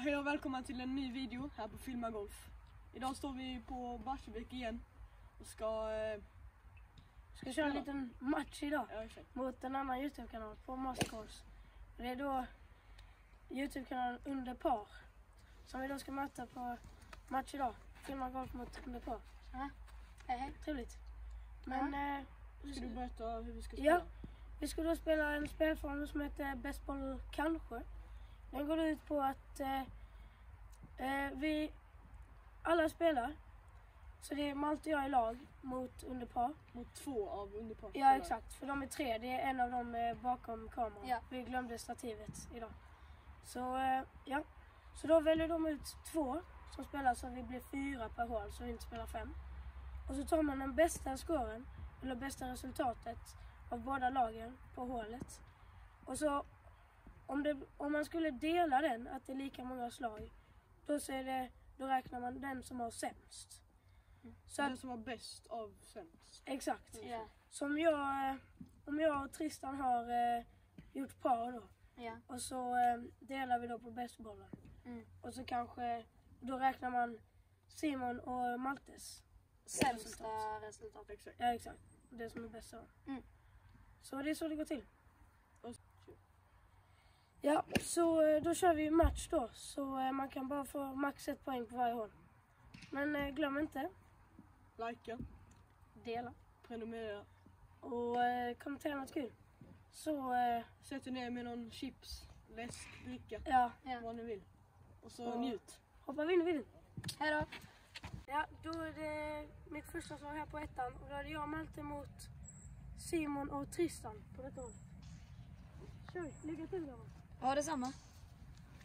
hej och välkomna till en ny video här på Filma Golf. Idag står vi på Barsebäck igen och ska... Eh, Ska köra en liten match idag ja, mot en annan Youtube-kanal på Mastercourse. Det är då Youtube-kanalen Under Par som vi då ska möta på match idag. Filma golf mot Under Par. Hej hej. Trevligt. Men eh, Ska du berätta hur vi ska Ja. spela? vi ska då spela en spelform som heter Bäst boll kanske. Den går ut på att eh, eh, vi alla spelar. Så det är Malte och jag i lag mot Under Par. Mot två av underpar. Ja exakt, för de är tre. Det är en av dem eh, bakom kameran. Ja. Vi glömde stativet idag. Så eh, ja, så då väljer de ut två som spelar så vi blir fyra per hål så vi inte spelar fem. Och så tar man den bästa scoren, eller bästa resultatet av båda lagen på hålet. Och så om, det, om man skulle dela den, att det är lika många slag, då, så det, då räknar man den som har sämst. Så Den att, som var bäst av sämst. exakt. Ja. Så om jag, om jag och Tristan har eh, gjort par då Ja. och så eh, delar vi då på bästbollen. Mm. Och så kanske, då räknar man Simon och Maltes. Sämsta resultat. Exakt. Ja exakt, det som är bäst. då. Mm. Så det är så det går till. Ja, så eh, då kör vi match då. Så eh, man kan bara få max ett poäng på varje håll. Men eh, glöm inte, Likea, dela prenumerera. och eh, kommentera något kul. Så eh, Sätt er ner med någon chips, läsk, dricka, ja, vad ni vill. Och så Och- njut. hoppa vi in i videon. Hej då. Ja, då är det mitt första slag här på ettan och då är det jag Malte mot Simon och Tristan på detta hållet. Kör vi, lycka till grabbar. Ja detsamma.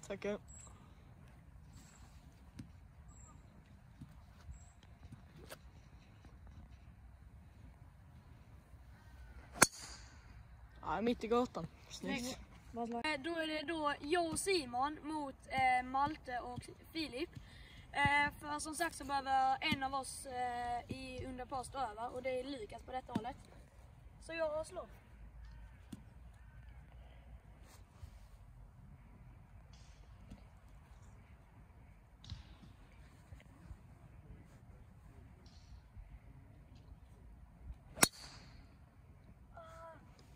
Tackar. Ja, mitt i gatan. Snyggt. Eh, Då är det då jag och Simon mot eh, Malte och Filip. Eh, för som sagt så behöver en av oss eh, i under par stå över och det är Lukas på detta hållet. Så jag slår.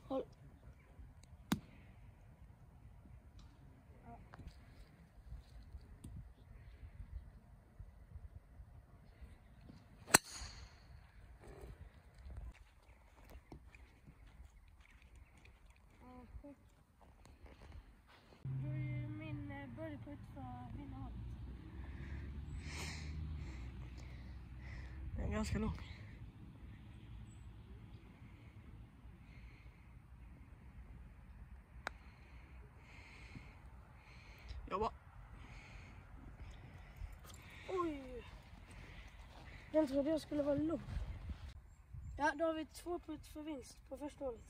Håll. Då är ju min eh, för hållet. Den är ganska lång. Jobba. Oj! Den trodde jag skulle vara lång. Ja, då har vi två putt för vinst på första hålet.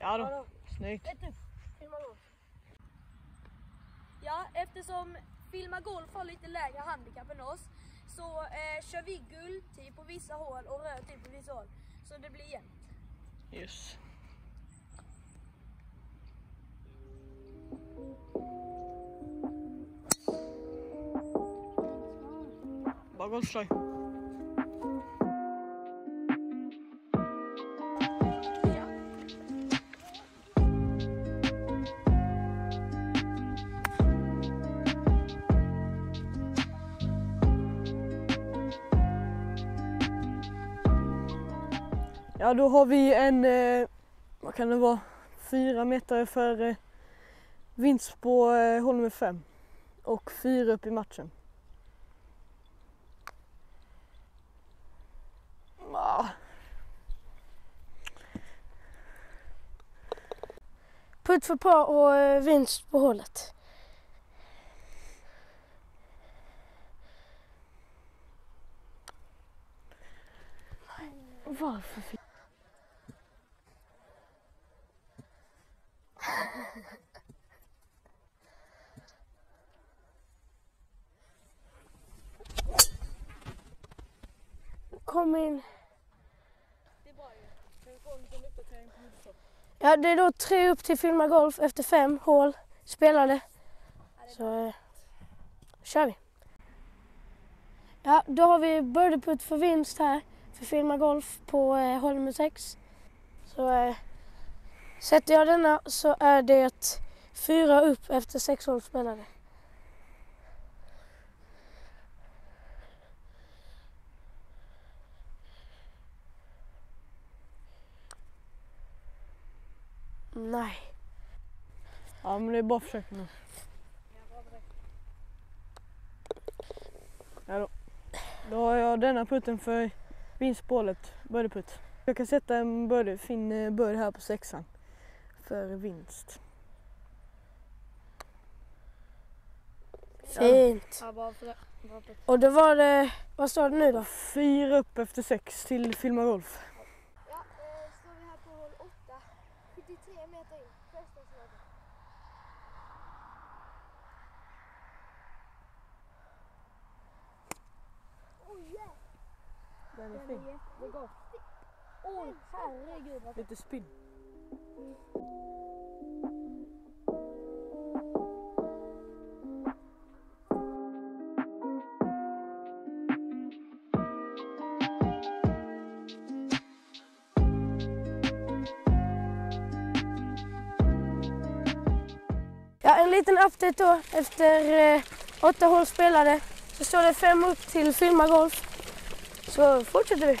Ja Ja då. Snyggt. ett upp. Filma golf. Ja, eftersom Filma Golf har lite lägre handikapp än oss så eh, kör vi guldtid på vissa hål och röd tid på vissa hål. Så det blir jämnt. Yes. Bara golfslag. Ja, då har vi en, eh, vad kan det vara, fyra meter för eh, vinst på eh, hål nummer fem och fyra upp i matchen. Ah, Putt för par och eh, vinst på hålet. varför fick... Kom in. Det är bra ju. Kan vi få en liten uppdatering på huvudstopp? Ja, det är då tre upp till Filma Golf efter fem hål spelade. Så eh, kör vi. Ja, då har vi birdieputt för vinst här för Filma Golf på eh, hål nummer sex. Så eh, sätter jag denna så är det fyra upp efter sex hål spelade. Nej. Ja men det är bara att försöka nu. Ja då. Då har jag denna putten för vinstbålet, birdieputt. Jag kan sätta en birdie, fin eh, bird här på sexan för vinst. Fint. Ja, bara för det. Bra putt. Och då var det, vad står det nu då? Fyra upp efter sex till Filma Golf. Ja, eh, står vi här på hål 8. 73 meter in. Första slaget. Oj, yeah. Den är fin. jättegott. Oj, herregud vad Lite spinn. Ja, en liten update då efter eh, åtta hål spelade. Så står det fem upp till Filma Golf. Så fortsätter vi.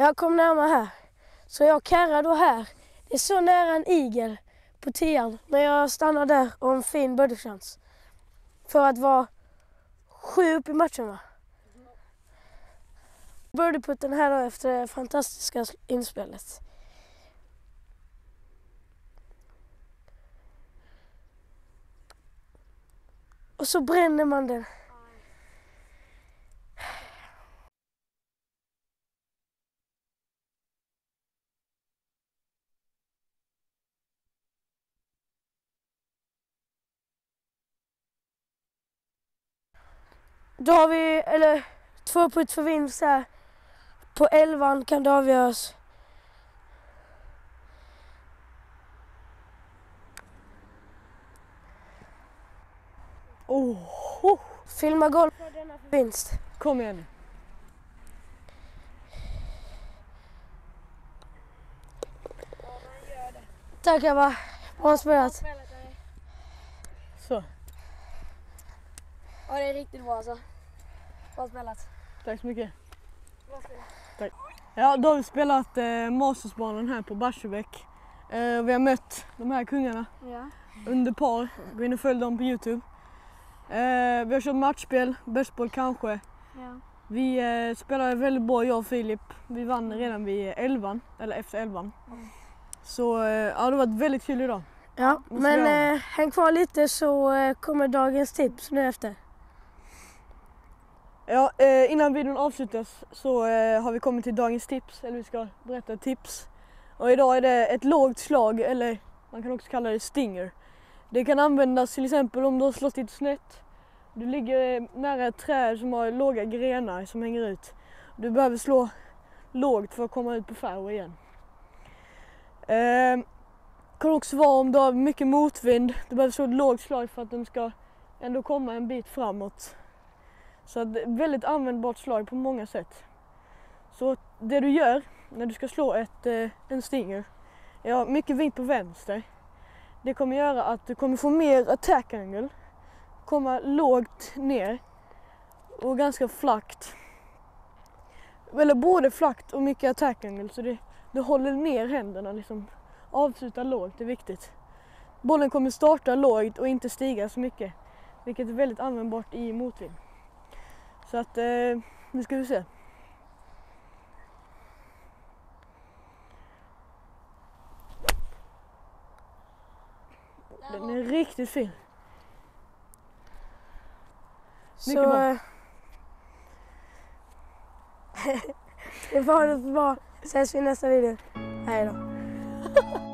Jag kom närmare här. Så jag karrar då här. Det är så nära en igel på tian. Men jag stannar där och en fin birdie-chans. För att vara sju upp i matchen va. Birdieputten här då efter det fantastiska inspelet. Och så bränner man den. Då har vi, eller två putt för vinst här. På elvan kan det avgöras. Oh, oh. Filma golf på denna för vinst. Kom igen. Tack grabbar. Bra spelat. Så, Ja, det är riktigt bra alltså. Bra spelat. tack så mycket. Bra spelat. Ja, då har vi spelat eh, Mastersbanan här på Barsebäck. Eh, vi har mött de här kungarna Ja. under par. Gå in och följ dem på Youtube. Eh, vi har kört matchspel, bästboll kanske. Ja. Vi eh, spelade väldigt bra jag och Filip. Vi vann redan vid elvan, eller efter elvan. Så eh, ja, det har varit väldigt kul idag. Ja, men eh, häng kvar lite så eh, kommer dagens tips nu efter. Ja, eh, innan videon avslutas så eh, har vi kommit till dagens tips, eller vi ska berätta ett tips. Och idag är det ett lågt slag, eller man kan också kalla det stinger. Det kan användas till exempel om du har slått lite snett. Du ligger eh, nära ett träd som har låga grenar som hänger ut. Du behöver slå lågt för att komma ut på fairway igen. Eh, kan också vara om du har mycket motvind. Du behöver slå ett lågt slag för att den ska ändå komma en bit framåt. Så det är väldigt användbart slag på många sätt. Så det du gör när du ska slå ett, eh, en stinger, ja mycket vind på vänster. Det kommer göra att du kommer få mer attack angle, komma lågt ner och ganska flackt. Eller både flackt och mycket attack angle så det, du håller ner händerna liksom. Avsluta lågt, det är viktigt. Bollen kommer starta lågt och inte stiga så mycket. Vilket är väldigt användbart i motvind. Så att eh, nu ska vi se. Den är riktigt fin. Mycket så, bra. Eh, det var det bra. Ses vi i nästa video. Hej då.